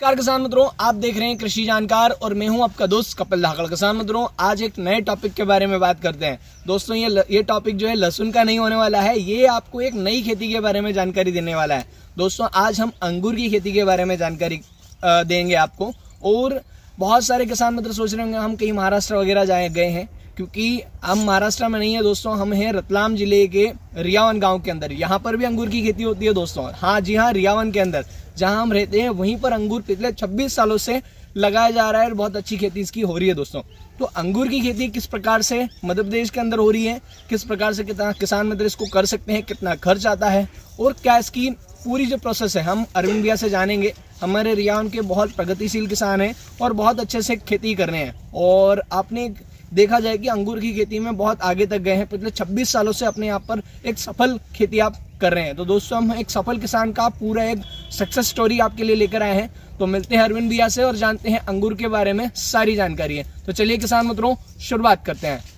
नमस्कार किसान मित्रों, आप देख रहे हैं कृषि जानकार और मैं हूँ आपका दोस्त कपिल धाकड़ किसान मित्रों, आज एक नए टॉपिक के बारे में बात करते हैं। दोस्तों, ये ये टॉपिक जो है लहसुन का नहीं होने वाला है, ये आपको एक नई खेती के बारे में जानकारी देने वाला है। दोस्तों, आज हम अंगूर की खेती के बारे में जानकारी देंगे आपको। और बहुत सारे किसान मित्र सोच रहे होंगे, हम कहीं महाराष्ट्र वगैरह जाए, गए हैं। क्योंकि हम महाराष्ट्र में नहीं है दोस्तों, हम हैं रतलाम ज़िले के रियावन गाँव के अंदर। यहाँ पर भी अंगूर की खेती होती है दोस्तों। हाँ जी हाँ रियावन के अंदर, जहाँ हम रहते हैं, वहीं पर अंगूर पिछले 26 सालों से लगाया जा रहा है और बहुत अच्छी खेती इसकी हो रही है दोस्तों। तो अंगूर की खेती किस प्रकार से मध्य प्रदेश के अंदर हो रही है, किस प्रकार से कितना किसान मित्र इसको कर सकते हैं, कितना खर्च आता है, और क्या इसकी पूरी जो प्रोसेस है, हम अरविंद भैया से जानेंगे। हमारे रियावन के बहुत प्रगतिशील किसान हैं और बहुत अच्छे से खेती कर रहे हैं। और आपने देखा जाए कि अंगूर की खेती में बहुत आगे तक गए हैं। पिछले 26 सालों से अपने यहाँ पर एक सफल खेती आप कर रहे हैं। तो दोस्तों, हम एक सफल किसान का पूरा एक सक्सेस स्टोरी आपके लिए लेकर आए हैं। तो मिलते हैं अरविंद भैया से और जानते हैं अंगूर के बारे में सारी जानकारी है। तो चलिए किसान मित्रों, शुरुआत करते हैं।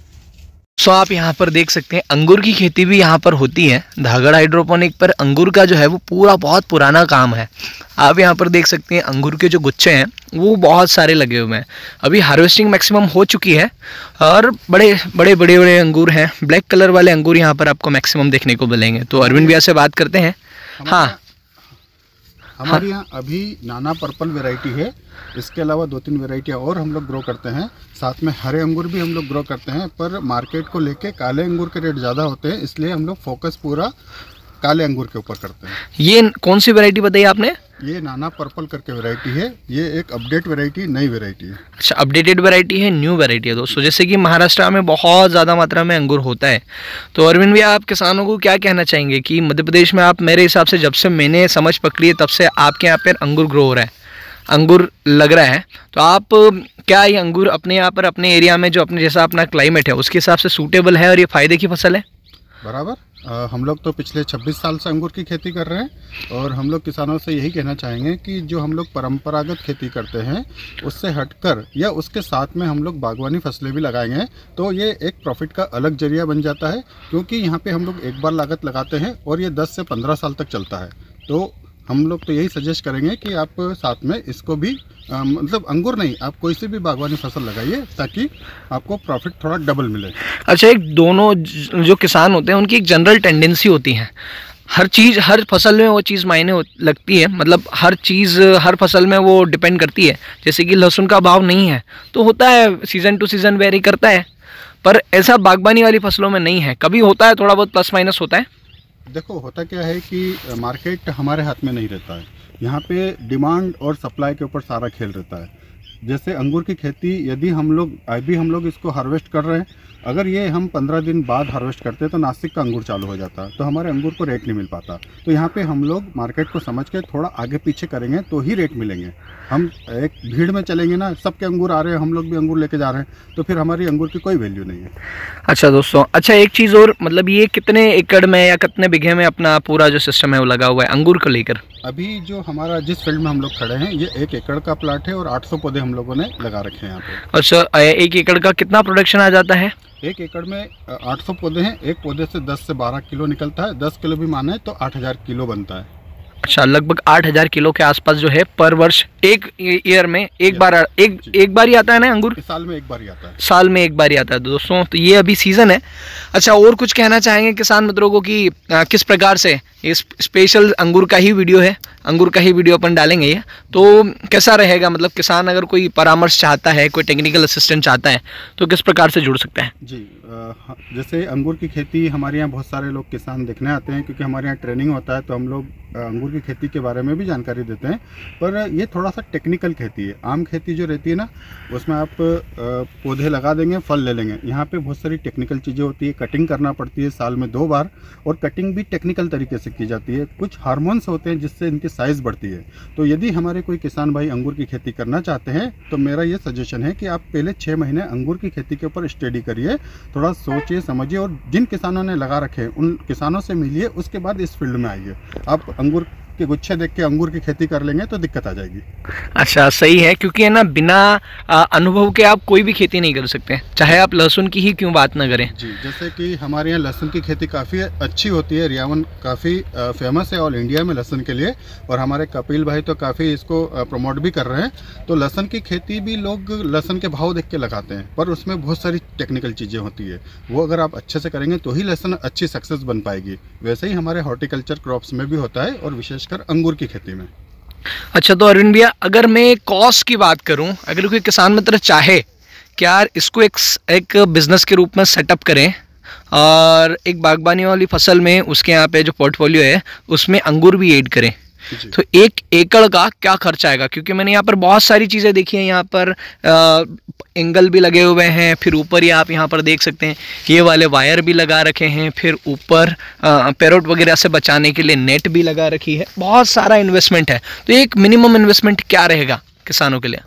सो आप यहाँ पर देख सकते हैं अंगूर की खेती भी यहाँ पर होती है। धागड़ हाइड्रोपोनिक पर अंगूर का जो है वो पूरा बहुत पुराना काम है। आप यहाँ पर देख सकते हैं अंगूर के जो गुच्छे हैं वो बहुत सारे लगे हुए हैं। अभी हार्वेस्टिंग मैक्सिमम हो चुकी है और बड़े बड़े बड़े बड़े अंगूर हैं। ब्लैक कलर वाले अंगूर यहाँ पर आपको मैक्सिमम देखने को मिलेंगे। तो अरविंद भैया से बात करते हैं। हाँ। हमारे यहाँ अभी नाना पर्पल वेराइटी है। इसके अलावा दो तीन वेराइटियाँ और हम लोग ग्रो करते हैं। साथ में हरे अंगूर भी हम लोग ग्रो करते हैं पर मार्केट को लेके काले अंगूर के रेट ज़्यादा होते हैं इसलिए हम लोग फोकस पूरा काले अंगूर के ऊपर करते हैं। ये कौन सी वैरायटी बताई आपने? ये नाना पर्पल करके वैरायटी है ये एक अपडेट वैरायटी नई वैरायटी है। अच्छा अपडेटेड वैरायटी है न्यू वैरायटी है दोस्तों। जैसे कि महाराष्ट्र में बहुत ज़्यादा मात्रा में अंगूर होता है। तो अरविंद भैया आप किसानों को क्या कहना चाहेंगे कि मध्य प्रदेश में आप मेरे हिसाब से जब से मैंने समझ पकड़ी है तब से आपके यहाँ पर अंगूर ग्रो हो रहा है। अंगूर लग रहा है तो आप क्या ये अंगूर अपने यहाँ पर अपने एरिया में जो अपने जैसा अपना क्लाइमेट है उसके हिसाब से सूटेबल है और ये फ़ायदे की फ़सल है? बराबर। आ, हम लोग तो पिछले 26 साल से अंगूर की खेती कर रहे हैं और हम लोग किसानों से यही कहना चाहेंगे कि जो हम लोग परंपरागत खेती करते हैं उससे हटकर या उसके साथ में हम लोग बागवानी फ़सलें भी लगाएँगे तो ये एक प्रॉफिट का अलग ज़रिया बन जाता है क्योंकि यहाँ पे हम लोग एक बार लागत लगाते हैं और ये 10 से 15 साल तक चलता है। तो हम लोग तो यही सजेस्ट करेंगे कि आप साथ में इसको भी आ, मतलब अंगूर नहीं आप कोई सी भी बागवानी फ़सल लगाइए ताकि आपको प्रॉफिट थोड़ा डबल मिले। अच्छा एक दोनों जो किसान होते हैं उनकी एक जनरल टेंडेंसी होती है। हर चीज़ हर फ़सल में वो चीज़ मायने लगती है। मतलब हर चीज़ हर फ़सल में वो डिपेंड करती है। जैसे कि लहसुन का भाव नहीं है तो होता है सीज़न टू सीज़न वेरी करता है। पर ऐसा बागबानी वाली फ़सलों में नहीं है। कभी होता है थोड़ा बहुत प्लस माइनस होता है। देखो, होता क्या है कि मार्केट हमारे हाथ में नहीं रहता है। यहाँ पे डिमांड और सप्लाई के ऊपर सारा खेल रहता है। जैसे अंगूर की खेती यदि हम लोग अभी हम लोग इसको हार्वेस्ट कर रहे हैं अगर ये हम पंद्रह दिन बाद हार्वेस्ट करते हैं तो नासिक का अंगूर चालू हो जाता है तो हमारे अंगूर को रेट नहीं मिल पाता। तो यहाँ पे हम लोग मार्केट को समझ के थोड़ा आगे पीछे करेंगे तो ही रेट मिलेंगे। हम एक भीड़ में चलेंगे ना सबके अंगूर आ रहे हैं हम लोग भी अंगूर लेके जा रहे हैं तो फिर हमारी अंगूर की कोई वैल्यू नहीं है। अच्छा दोस्तों अच्छा एक चीज़ और मतलब ये कितने एकड़ में या कितने बीघे में अपना पूरा जो सिस्टम है वो लगा हुआ है अंगूर को लेकर? अभी जो हमारा जिस फ़ील्ड में हम लोग खड़े हैं ये एक एकड़ का प्लाट है और 800 पौधे हम लोगों ने लगा रखे हैं यहाँ पे। अच्छा एक एकड़ का कितना प्रोडक्शन आ जाता है? एक एकड़ में 800 पौधे हैं। एक पौधे से 10 से 12 किलो निकलता है। 10 किलो भी माने तो 8000 किलो बनता है। अच्छा लगभग 8000 किलो के आसपास जो है पर वर्ष एक ईयर में एक बार एक एक बार ही आता है ना अंगूर? साल में एक बार ही आता है। साल में एक बार ही आता है दोस्तों तो ये अभी सीज़न है। अच्छा और कुछ कहना चाहेंगे किसान मित्रों को कि आ, किस प्रकार से ये स्पेशल अंगूर का ही वीडियो है? अंगूर का ही वीडियो अपन डालेंगे ये। तो कैसा रहेगा? मतलब किसान अगर कोई परामर्श चाहता है कोई टेक्निकल असिस्टेंट चाहता है तो किस प्रकार से जुड़ सकता है? जी जैसे अंगूर की खेती हमारे यहाँ बहुत सारे लोग किसान देखने आते हैं क्योंकि हमारे यहाँ ट्रेनिंग होता है तो हम लोग अंगूर की खेती के बारे में भी जानकारी देते हैं। पर ये थोड़ा सा टेक्निकल खेती है। आम खेती जो रहती है ना, उसमें आप पौधे लगा देंगे, फल ले लेंगे। यहाँ पे बहुत सारी टेक्निकल चीज़ें होती है। कटिंग करना पड़ती है साल में दो बार और कटिंग भी टेक्निकल तरीके से की जाती है। कुछ हारमोन्स होते हैं जिससे इनकी साइज़ बढ़ती है। तो यदि हमारे कोई किसान भाई अंगूर की खेती करना चाहते हैं तो मेरा ये सजेशन है कि आप पहले छः महीने अंगूर की खेती के ऊपर स्टडी करिए। थोड़ा सोचिए, समझिए और जिन किसानों ने लगा रखे उन किसानों से मिलिए, उसके बाद इस फ़ील्ड में आइए। आप अंगूर कि गुच्छे देख के अंगूर की खेती कर लेंगे तो दिक्कत आ जाएगी। अच्छा सही है क्योंकि है ना बिना अनुभव के आप कोई भी खेती नहीं कर सकते। चाहे आप लहसुन की ही क्यों बात ना करें। जी जैसे कि हमारे यहाँ लहसुन की खेती काफ़ी अच्छी होती है। रियावन काफ़ी फ़ेमस है ऑल इंडिया में लहसुन के लिए। और हमारे कपिल भाई तो काफ़ी इसको प्रमोट भी कर रहे हैं। तो लहसुन की खेती भी लोग लहसुन के भाव देख के लगाते हैं। पर उसमें बहुत सारी टेक्निकल चीज़ें होती है। वो अगर आप अच्छे से करेंगे तो ही लहसुन अच्छी सक्सेस बन पाएगी। वैसे ही हमारे हॉर्टिकल्चर क्रॉप्स में भी होता है और विशेषकर अंगूर की खेती में। अच्छा तो अरविंद भैया, अगर मैं कॉस्ट की बात करूँ, अगर कोई किसान मित्र चाहे कि यार इसको एक एक बिज़नेस के रूप में सेटअप करें, और एक बागबानी वाली फ़सल में उसके यहाँ पे जो पोर्टफोलियो है, उसमें अंगूर भी ऐड करें। तो एक एकड़ का क्या खर्चा आएगा? क्योंकि मैंने यहाँ पर बहुत सारी चीज़ें देखी हैं। यहाँ पर आ, एंगल भी लगे हुए हैं फिर ऊपर ही आप यहाँ पर देख सकते हैं ये वाले वायर भी लगा रखे हैं फिर ऊपर पेरोट वगैरह से बचाने के लिए नेट भी लगा रखी है। बहुत सारा इन्वेस्टमेंट है। तो एक मिनिमम इन्वेस्टमेंट क्या रहेगा किसानों के लिए?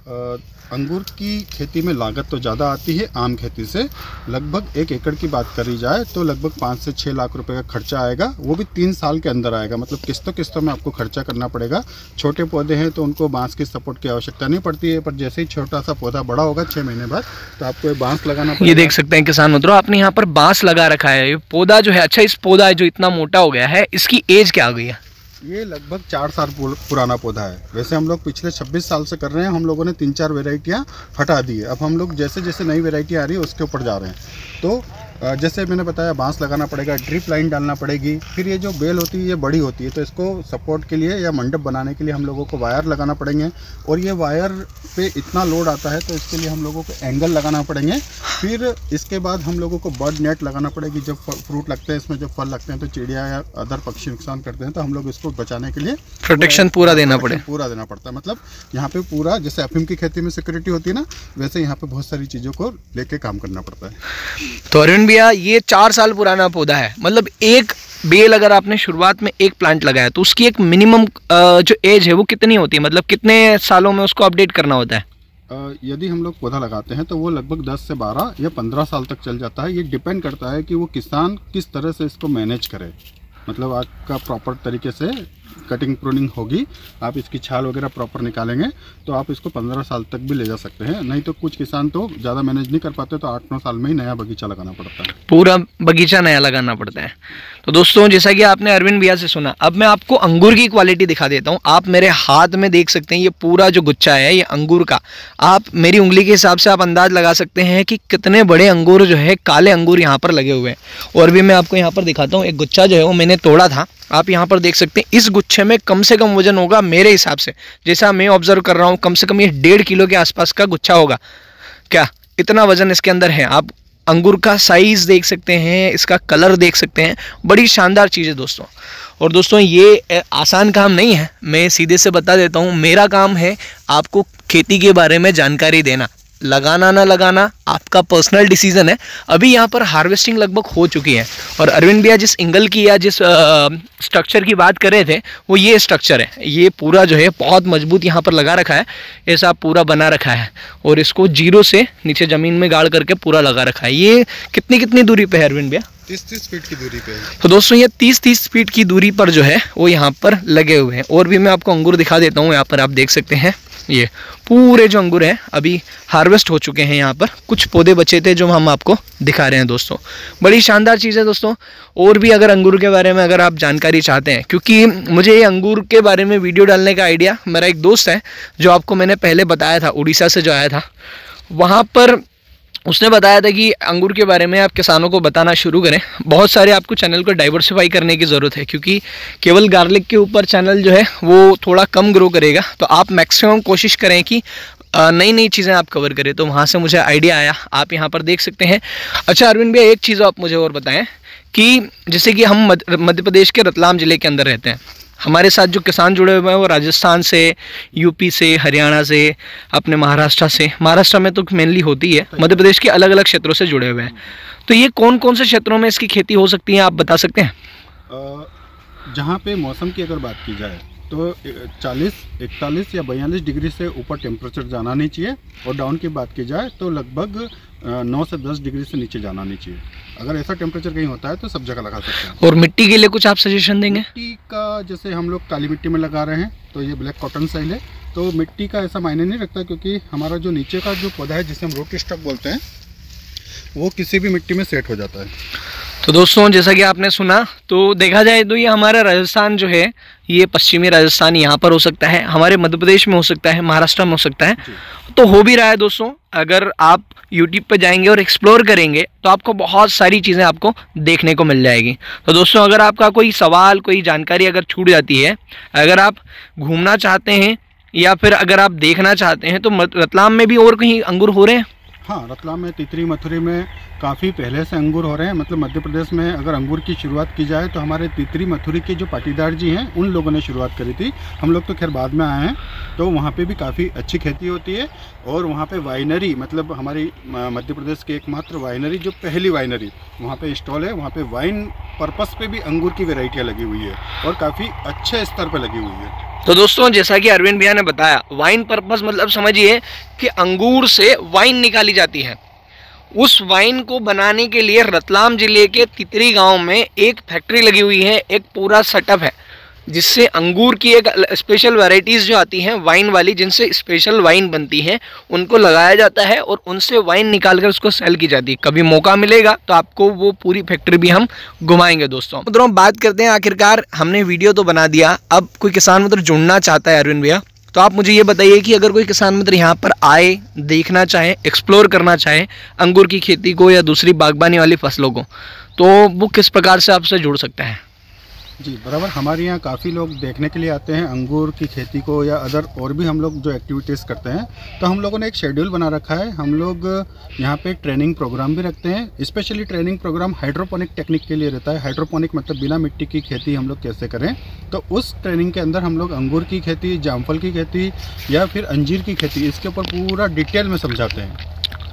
अंगूर की खेती में लागत तो ज़्यादा आती है आम खेती से। लगभग एक एकड़ की बात करी जाए तो लगभग पाँच से छः लाख रुपए का खर्चा आएगा। वो भी तीन साल के अंदर आएगा। मतलब किस्तों किस्तों में आपको खर्चा करना पड़ेगा। छोटे पौधे हैं तो उनको बाँस की सपोर्ट की आवश्यकता नहीं पड़ती है। पर जैसे ही छोटा सा पौधा बड़ा होगा छः महीने बाद तो आपको ये बाँस लगाना ये देख सकते हैं किसान मित्रों आपने यहाँ पर बाँस लगा रखा है। ये पौधा जो है अच्छा इस पौधा जो इतना मोटा हो गया है इसकी एज क्या हो गई है? ये लगभग चार साल पुराना पौधा है। वैसे हम लोग पिछले 26 साल से कर रहे हैं, हम लोगों ने तीन चार वेराइटियाँ हटा दी है। अब हम लोग जैसे जैसे नई वेराइटी आ रही है, उसके ऊपर जा रहे हैं। तो जैसे मैंने बताया बाँस लगाना पड़ेगा ड्रिप लाइन डालना पड़ेगी। फिर ये जो बेल होती है ये बड़ी होती है तो इसको सपोर्ट के लिए या मंडप बनाने के लिए हम लोगों को वायर लगाना पड़ेंगे। और ये वायर पे इतना लोड आता है तो इसके लिए हम लोगों को एंगल लगाना पड़ेंगे। फिर इसके बाद हम लोगों को बर्ड नेट लगाना पड़ेगी जब फ्रूट लगते हैं इसमें जब फल लगते हैं तो चिड़िया या अदर पक्षी नुकसान करते हैं तो हम लोग इसको बचाने के लिए प्रोटेक्शन पूरा देना पड़े। पूरा देना पड़ता है। मतलब यहाँ पे पूरा जैसे अफीम की खेती में सिक्योरिटी होती है ना वैसे यहाँ पे बहुत सारी चीज़ों को लेके काम करना पड़ता है। तो अरुण भैया, ये चार साल पुराना पौधा है। मतलब एक बेल अगर आपने शुरुआत में एक प्लांट लगाया तो उसकी एक मिनिमम जो एज है वो कितनी होती है? मतलब कितने सालों में उसको अपडेट करना होता है? यदि हम लोग पौधा लगाते हैं तो वो लगभग 10 से 12 या 15 साल तक चल जाता है। ये डिपेंड करता है कि वो किसान किस तरह से इसको मैनेज करे। मतलब आपका प्रॉपर तरीके से कटिंग प्रूनिंग होगी। आप इसकी छाल वगैरह प्रॉपर निकालेंगे तो आप इसको पंद्रह साल तक भी ले जा सकते हैं। नहीं तो कुछ किसान तो ज़्यादा मैनेज नहीं कर पाते तो आठ नौ साल में ही नया बगीचा लगाना पड़ता है। पूरा बगीचा नया लगाना पड़ता है। तो दोस्तों, जैसा कि आपने अरविंद भैया से सुना, अब मैं आपको अंगूर की क्वालिटी दिखा देता हूँ। आप मेरे हाथ में देख सकते हैं, ये पूरा जो गुच्छा है, ये अंगूर का। आप मेरी उंगली के हिसाब से आप अंदाज लगा सकते हैं कि कितने बड़े अंगूर जो है, काले अंगूर यहाँ पर लगे हुए हैं। और भी मैं आपको यहाँ पर दिखाता हूँ, एक गुच्छा जो है वो मैंने तोड़ा था। आप यहाँ पर देख सकते हैं, इस गुच्छे में कम से कम वज़न होगा मेरे हिसाब से। जैसा मैं ऑब्ज़र्व कर रहा हूँ, कम से कम ये डेढ़ किलो के आसपास का गुच्छा होगा। क्या? इतना वज़न इसके अंदर है। आप अंगूर का साइज़ देख सकते हैं, इसका कलर देख सकते हैं। बड़ी शानदार चीज़ है दोस्तों। और दोस्तों, ये आसान काम नहीं है। मैं सीधे से बता देता हूँ, मेरा काम है आपको खेती के बारे में जानकारी देना। लगाना ना लगाना आपका पर्सनल डिसीज़न है। अभी यहाँ पर हार्वेस्टिंग लगभग हो चुकी है। और अरविंद भैया जिस एंगल की या जिस स्ट्रक्चर की बात कर रहे थे वो ये स्ट्रक्चर है। ये पूरा जो है बहुत मज़बूत यहाँ पर लगा रखा है। ऐसा पूरा बना रखा है। और इसको ज़ीरो से नीचे ज़मीन में गाड़ करके पूरा लगा रखा है। ये कितनी कितनी दूरी पर है अरविंद भैया? तीस तीस फीट की दूरी पे तो दोस्तों ये तीस तीस फीट की दूरी पर जो है वो यहाँ पर लगे हुए हैं। और भी मैं आपको अंगूर दिखा देता हूँ यहाँ पर आप देख सकते हैं। ये पूरे जो अंगूर हैं, अभी हार्वेस्ट हो चुके हैं यहाँ पर। कुछ पौधे बचे थे जो हम आपको दिखा रहे हैं दोस्तों। बड़ी शानदार चीज़ है दोस्तों। और भी अगर अंगूर के बारे में अगर आप जानकारी चाहते हैं, क्योंकि मुझे ये अंगूर के बारे में वीडियो डालने का आइडिया मेरा एक दोस्त है, जो आपको मैंने पहले बताया था, उड़ीसा से जो आया था। वहाँ पर उसने बताया था कि अंगूर के बारे में आप किसानों को बताना शुरू करें। बहुत सारे आपको चैनल को डाइवर्सिफाई करने की ज़रूरत है, क्योंकि केवल गार्लिक के ऊपर चैनल जो है, वो थोड़ा कम ग्रो करेगा। तो आप मैक्सिमम कोशिश करें कि नई नई चीज़ें आप कवर करें। तो वहाँ से मुझे आइडिया आया। आप यहाँ पर देख सकते हैं। अच्छा अरविंद भैया, एक चीज़ आप मुझे और बताएँ कि, जैसे कि हम मध्य प्रदेश के रतलाम ज़िले के अंदर रहते हैं। हमारे साथ जो किसान जुड़े हुए हैं वो राजस्थान से यूपी से हरियाणा से अपने महाराष्ट्र से। महाराष्ट्र में तो मेनली होती है मध्य प्रदेश के अलग अलग क्षेत्रों से जुड़े हुए हैं। तो ये कौन कौन से क्षेत्रों में इसकी खेती हो सकती है आप बता सकते हैं? जहाँ पे मौसम की अगर बात की जाए तो 40, इकतालीस या बयालीस डिग्री से ऊपर टेम्परेचर जाना नहीं चाहिए। और डाउन की बात की जाए तो लगभग 9 से 10 डिग्री से नीचे जाना नहीं चाहिए। अगर ऐसा टेम्परेचर कहीं होता है तो सब जगह लगा सकते हैं। और मिट्टी के लिए कुछ आप सजेशन देंगे? मिट्टी का जैसे हम लोग काली मिट्टी में लगा रहे हैं तो ये ब्लैक कॉटन साइल है। तो मिट्टी का ऐसा मायने नहीं रखता क्योंकि हमारा जो नीचे का जो पौधा है जिसे हम रोटी स्टॉक बोलते हैं वो किसी भी मिट्टी में सेट हो जाता है। तो दोस्तों जैसा कि आपने सुना तो देखा जाए तो ये हमारा राजस्थान जो है ये पश्चिमी राजस्थान यहाँ पर हो सकता है हमारे मध्य प्रदेश में हो सकता है महाराष्ट्र में हो सकता है। तो हो भी रहा है दोस्तों अगर आप यूट्यूब पर जाएँगे और एक्सप्लोर करेंगे तो आपको बहुत सारी चीज़ें आपको देखने को मिल जाएगी। तो दोस्तों, अगर आपका कोई सवाल, कोई जानकारी अगर छूट जाती है, अगर आप घूमना चाहते हैं या फिर अगर आप देखना चाहते हैं तो रतलाम में भी और कहीं अंगूर हो रहे हैं? हाँ रतलाम में, तितरी, मथुरी में काफ़ी पहले से अंगूर हो रहे हैं। मतलब मध्य प्रदेश में अगर अंगूर की शुरुआत की जाए तो हमारे तितरी, मथुरी के जो पाटीदार जी हैं, उन लोगों ने शुरुआत करी थी। हम लोग तो खैर बाद में आए हैं तो वहाँ पे भी काफ़ी अच्छी खेती होती है और वहाँ पे वाइनरी मतलब हमारी मध्य प्रदेश की एकमात्र वाइनरी, जो पहली वाइनरी, वहाँ पर स्टॉल है, वहाँ पर वाइन पर्पज़ पे भी अंगूर की वेराइटियाँ लगी हुई है और काफ़ी अच्छे स्तर पर लगी हुई है। तो दोस्तों, जैसा कि अरविंद भैया ने बताया वाइन पर्पस मतलब समझिए कि अंगूर से वाइन निकाली जाती है। उस वाइन को बनाने के लिए रतलाम ज़िले के तितरी गाँव में एक फैक्ट्री लगी हुई है, एक पूरा सेटअप है। जिससे अंगूर की एक स्पेशल वैरायटीज़ जो आती हैं वाइन वाली, जिनसे स्पेशल वाइन बनती है, उनको लगाया जाता है और उनसे वाइन निकाल कर उसको सेल की जाती है। कभी मौका मिलेगा तो आपको वो पूरी फैक्ट्री भी हम घुमाएँगे दोस्तों। तो बात करते हैं आखिरकार। हमने वीडियो तो बना दिया। अब कोई किसान मतलब जुड़ना चाहता है, अरविंद भैया तो आप मुझे ये बताइए कि अगर कोई किसान मित्र यहाँ पर आए, देखना चाहे एक्सप्लोर करना चाहे अंगूर की खेती को या दूसरी बागबानी वाली फ़सलों को तो वो किस प्रकार से आपसे जुड़ सकता है? जी, बराबर। हमारे यहाँ काफ़ी लोग देखने के लिए आते हैं, अंगूर की खेती को या अदर और भी हम लोग जो एक्टिविटीज़ करते हैं। तो हम लोगों ने एक शेड्यूल बना रखा है। हम लोग यहाँ पे ट्रेनिंग प्रोग्राम भी रखते हैं। Specially training program hydroponic technique के लिए रहता है। हाइड्रोपोनिक मतलब बिना मिट्टी की खेती हम लोग कैसे करें? तो उस ट्रेनिंग के अंदर हम लोग अंगूर की खेती, जामफल की खेती या फिर अंजीर की खेती, इसके ऊपर पूरा डिटेल में समझाते हैं।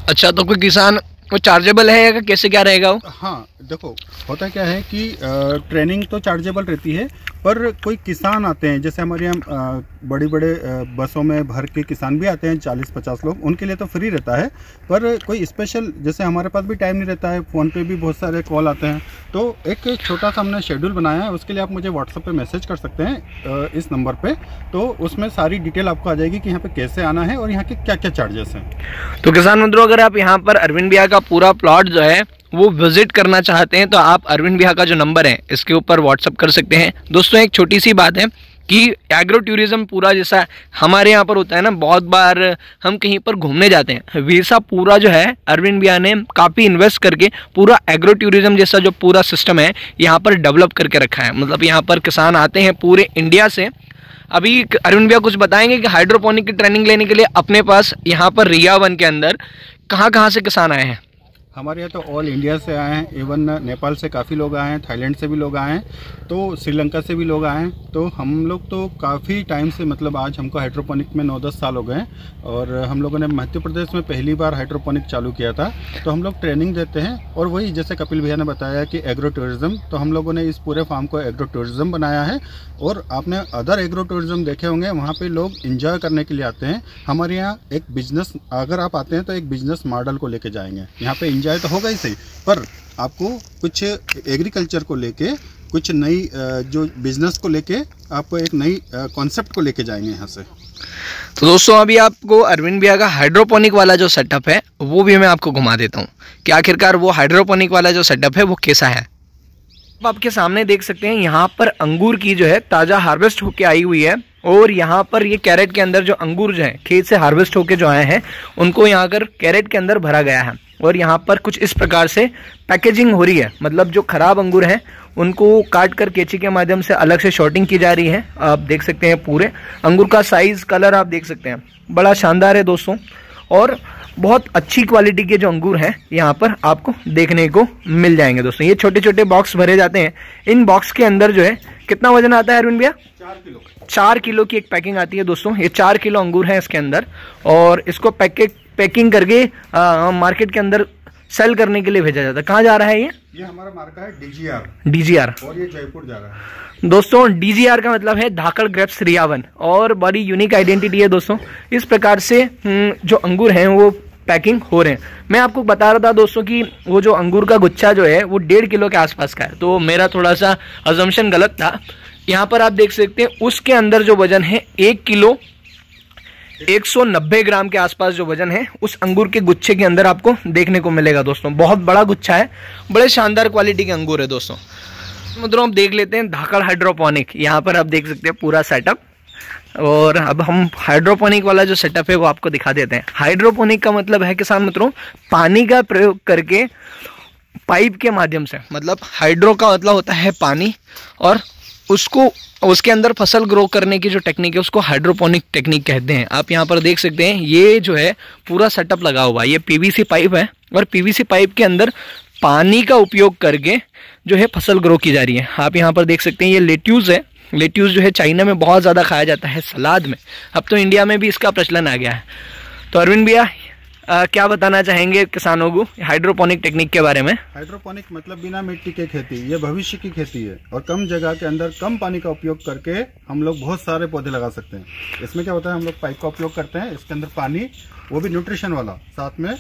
अच्छा तो कोई किसान वो चार्जेबल है या कैसे क्या रहेगा वो? हाँ देखो होता क्या है कि ट्रेनिंग तो चार्जेबल रहती है पर कोई किसान आते हैं जैसे हमारे यहाँ बड़ी बड़े बसों में भर के किसान भी आते हैं चालीस पचास लोग उनके लिए तो फ्री रहता है पर कोई स्पेशल जैसे हमारे पास भी टाइम नहीं रहता है फ़ोन पे भी बहुत सारे कॉल आते हैं तो एक छोटा सा हमने शेड्यूल बनाया है उसके लिए आप मुझे व्हाट्सअप पे मैसेज कर सकते हैं इस नंबर पर तो उसमें सारी डिटेल आपको आ जाएगी कि यहाँ पर कैसे आना है और यहाँ के क्या क्या चार्जेस हैं। तो किसान मित्रों अगर आप यहाँ पर अरविंद बिहार का पूरा प्लॉट जो है, वो विज़िट करना चाहते हैं तो आप अरविंद बिहा का जो नंबर है, इसके ऊपर व्हाट्सअप कर सकते हैं। दोस्तों, एक छोटी सी बात है कि एग्रो टूरिज़्म पूरा जैसा हमारे यहाँ पर होता है ना, बहुत बार हम कहीं पर घूमने जाते हैं। वैसा पूरा जो है, अरविंद बिया ने काफ़ी इन्वेस्ट करके पूरा एग्रो टूरिज़्म जैसा जो पूरा सिस्टम है, यहाँ पर डेवलप करके रखा है। मतलब यहाँ पर किसान आते हैं पूरे इंडिया से। अभी अरविंद भैया कुछ बताएँगे कि हाइड्रोपोनिक की ट्रेनिंग लेने के लिए अपने पास यहाँ पर रिया वन के अंदर कहाँ कहाँ से किसान आए हैं? हमारे यहाँ तो ऑल इंडिया से आए हैं इवन नेपाल से काफ़ी लोग आए हैं, थाईलैंड से भी लोग आए हैं तो श्रीलंका से भी लोग आए हैं तो हम लोग तो काफ़ी टाइम से मतलब आज हमको हाइड्रोपोनिक में नौ दस साल हो गए हैं, और हम लोगों ने मध्य प्रदेश में पहली बार हाइड्रोपोनिक चालू किया था तो हम लोग ट्रेनिंग देते हैं, और वही जैसे कपिल भैया ने बताया कि एग्रो टूरिज़्म तो हम लोगों ने इस पूरे फार्म को एग्रो टूरिज़्म बनाया है, और आपने अदर एग्रो टूरिज़्म देखे होंगे, वहाँ पर लोग इन्जॉय करने के लिए आते हैं, हमारे यहाँ एक बिज़नेस अगर आप आते हैं तो एक बिज़नेस मॉडल को लेके जाएँगे, यहाँ पे इंजॉय तो होगा ही सही। पर आपको कुछ एग्रीकल्चर को लेके, कुछ नई जो बिज़नेस को लेके आपको एक नई कॉन्सेप्ट को लेके जाएँगे यहाँ से। तो दोस्तों, अभी आपको अरविंद भैया का हाइड्रोपोनिक वाला जो सेटअप है, वो भी मैं आपको घुमा देता हूँ। कि आखिरकार वो हाइड्रोपोनिक वाला जो सेटअप है, वो कैसा है? आप आपके सामने देख सकते हैं, यहाँ पर अंगूर की जो है, ताज़ा हार्वेस्ट होके आई हुई है। और यहाँ पर ये कैरेट के अंदर जो अंगूर जो है, खेत से हार्वेस्ट होके जो आए हैं, उनको यहाँ कर कैरेट के अंदर भरा गया है। और यहाँ पर कुछ इस प्रकार से पैकेजिंग हो रही है। मतलब जो खराब अंगूर हैं उनको काट कर केची के माध्यम से अलग से शॉर्टिंग की जा रही है। आप देख सकते हैं पूरे। अंगूर का साइज़ कलर आप देख सकते हैं। बड़ा शानदार है दोस्तों। और बहुत अच्छी क्वालिटी के जो अंगूर हैं यहाँ पर आपको देखने को मिल जाएँगे दोस्तों। ये छोटे छोटे बॉक्स भरे जाते हैं। इन बॉक्स के अंदर जो है कितना वज़न आता है अरविंद भैया? चार किलो। चार किलो की एक पैकिंग आती है दोस्तों। ये चार किलो अंगूर है इसके अंदर। और इसको पैकेट पैकिंग करके मार्केट के अंदर सेल करने के लिए भेजा जाता है। कहाँ जा रहा है ये? ये हमारा मार्का है डीजीआर। डीजीआर। और ये जयपुर जा रहा है। दोस्तों डीजीआर का मतलब है धाकड़ ग्रेप्स रियावन। और बड़ी यूनिक आइडेंटिटी है दोस्तों। इस प्रकार से हम्म, जो अंगूर हैं वो पैकिंग हो रहे हैं। मैं आपको बता रहा था दोस्तों कि वो जो अंगूर का गुच्छा जो है वो डेढ़ किलो के आसपास का है। तो मेरा थोड़ा सा अजम्पन गलत था। यहाँ पर आप देख सकते हैं उसके अंदर जो वज़न है एक किलो 190 ग्राम के आसपास जो वज़न है, उस अंगूर के गुच्छे के अंदर आपको देखने को मिलेगा दोस्तों। बहुत बड़ा गुच्छा है, बड़े शानदार क्वालिटी के अंगूर है दोस्तों। मतलब हम देख लेते हैं, धाकड़ हाइड्रोपोनिक यहाँ पर आप देख सकते हैं पूरा सेटअप और अब हम हाइड्रोपोनिक वाला जो सेटअप है, वो आपको दिखा देते हैं। हाइड्रोपोनिक का मतलब है किसान मित्रों, पानी का प्रयोग करके पाइप के माध्यम से मतलब हाइड्रो का मतलब होता है पानी, और उसको, उसके अंदर फ़सल ग्रो करने की जो टेक्निक है, उसको हाइड्रोपोनिक टेक्निक कहते हैं। आप यहाँ पर देख सकते हैं, ये जो है, पूरा सेटअप लगा हुआ है। ये पीवीसी पाइप है और पीवीसी पाइप के अंदर पानी का उपयोग करके जो है, फ़सल ग्रो की जा रही है। आप यहाँ पर देख सकते हैं, ये लेट्यूज है। लेट्यूज जो है चाइना में बहुत ज़्यादा खाया जाता है सलाद में। अब तो इंडिया में भी इसका प्रचलन आ गया है। तो अरविंद भैया क्या बताना चाहेंगे किसानों को हाइड्रोपोनिक टेक्निक के बारे में? हाइड्रोपोनिक मतलब बिना मिट्टी के खेती ये भविष्य की खेती है और कम जगह के अंदर कम पानी का उपयोग करके हम लोग बहुत सारे पौधे लगा सकते हैं। इसमें क्या होता है हम लोग पाइप का उपयोग करते हैं इसके अंदर पानी वो भी न्यूट्रिशन वाला साथ में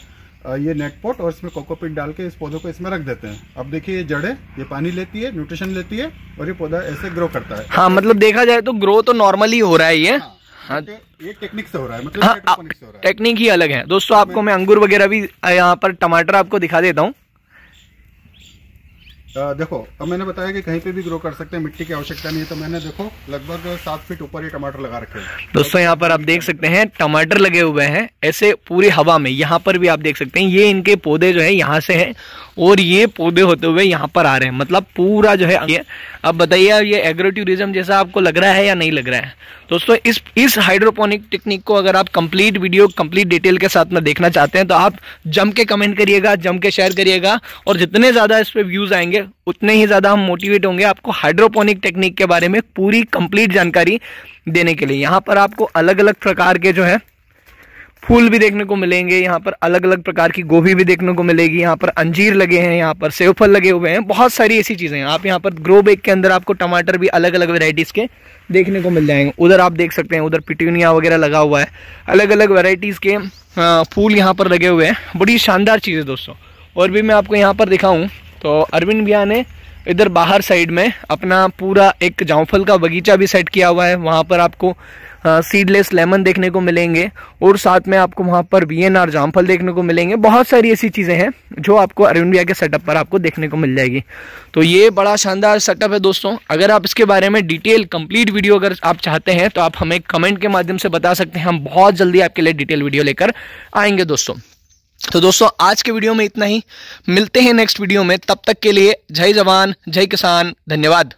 ये नेटपोट और इसमें कोकोपिट डाल के इस पौधों को इसमें रख देते हैं। अब देखिए ये जड़े ये पानी लेती है न्यूट्रिशन लेती है और ये पौधा ऐसे ग्रो करता है। हाँ मतलब देखा जाए तो ग्रो तो नॉर्मली हो रहा है ये। हाँ, हाँ। ये टेक्निक से हो रहा है मतलब हाँ, से हो रहा है। टेक्निक ही अलग है। दोस्तों आपको मैं अंगूर वगैरह भी यहाँ पर टमाटर आपको दिखा देता हूँ। देखो अब मैंने बताया कि कहीं पे भी ग्रो कर सकते हैं मिट्टी की आवश्यकता नहीं है तो मैंने देखो लगभग सात फीट ऊपर ये टमाटर लगा रखे हैं। दोस्तों यहाँ पर आप देख सकते हैं टमाटर लगे हुए हैं ऐसे पूरी हवा में यहाँ पर भी आप देख सकते हैं ये इनके पौधे जो है यहाँ से है और ये पौधे होते हुए यहाँ पर आ रहे हैं मतलब पूरा जो है अब बताइए ये एग्रो टूरिज़्म जैसा आपको लग रहा है या नहीं लग रहा है? दोस्तों, इस इस हाइड्रोपोनिक टेक्निक को अगर आप कंप्लीट वीडियो कंप्लीट डिटेल के साथ में देखना चाहते हैं तो आप जम के कमेंट करिएगा, जम के शेयर करिएगा, और जितने ज़्यादा इस पर व्यूज़ आएँगे, उतने ही ज़्यादा हम मोटिवेट होंगे आपको हाइड्रोपोनिक टेक्निक के बारे में पूरी कंप्लीट जानकारी देने के लिए। यहाँ पर आपको अलग अलग प्रकार के जो है फूल भी देखने को मिलेंगे, यहाँ पर अलग अलग प्रकार की गोभी भी देखने को मिलेगी, यहाँ पर अंजीर लगे हैं, यहाँ पर सेव फल लगे हुए हैं, बहुत सारी ऐसी चीज़ें हैं। आप यहाँ पर ग्रो बेग के अंदर आपको टमाटर भी अलग अलग वेराइटीज़ के देखने को मिल जाएँगे। उधर आप देख सकते हैं, उधर पिटूनिया वगैरह लगा हुआ है। अलग अलग वेराइटीज़ के फूल यहाँ पर लगे हुए हैं। बड़ी शानदार चीज़ है दोस्तों। और भी मैं आपको यहाँ पर दिखाऊँ तो अरविंद भैया ने इधर बाहर साइड में अपना पूरा एक जामफल का बगीचा भी सेट किया हुआ है। वहाँ पर आपको सीडलेस लेमन देखने को मिलेंगे और साथ में आपको वहाँ पर बी एन आर जामफल देखने को मिलेंगे। बहुत सारी ऐसी चीज़ें हैं जो आपको अरविंदिया के सेटअप पर आपको देखने को मिल जाएगी। तो ये बड़ा शानदार सेटअप है दोस्तों। अगर आप इसके बारे में डिटेल कंप्लीट वीडियो अगर आप चाहते हैं तो आप हमें कमेंट के माध्यम से बता सकते हैं। हम बहुत जल्दी आपके लिए डिटेल वीडियो लेकर आएँगे दोस्तों। तो दोस्तों, आज के वीडियो में इतना ही। मिलते हैं नेक्स्ट वीडियो में। तब तक के लिए जय जवान, जय किसान, धन्यवाद।